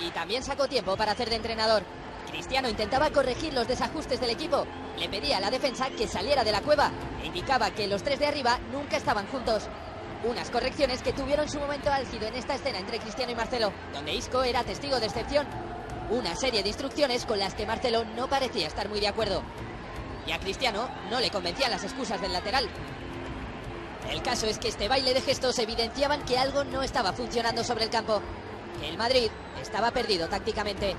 y también sacó tiempo para hacer de entrenador. Cristiano intentaba corregir los desajustes del equipo, le pedía a la defensa que saliera de la cueva e indicaba que los tres de arriba nunca estaban juntos. Unas correcciones que tuvieron su momento álgido en esta escena entre Cristiano y Marcelo, donde Isco era testigo de excepción. Una serie de instrucciones con las que Marcelo no parecía estar muy de acuerdo. Y a Cristiano no le convencían las excusas del lateral. El caso es que este baile de gestos evidenciaban que algo no estaba funcionando sobre el campo, el Madrid estaba perdido tácticamente.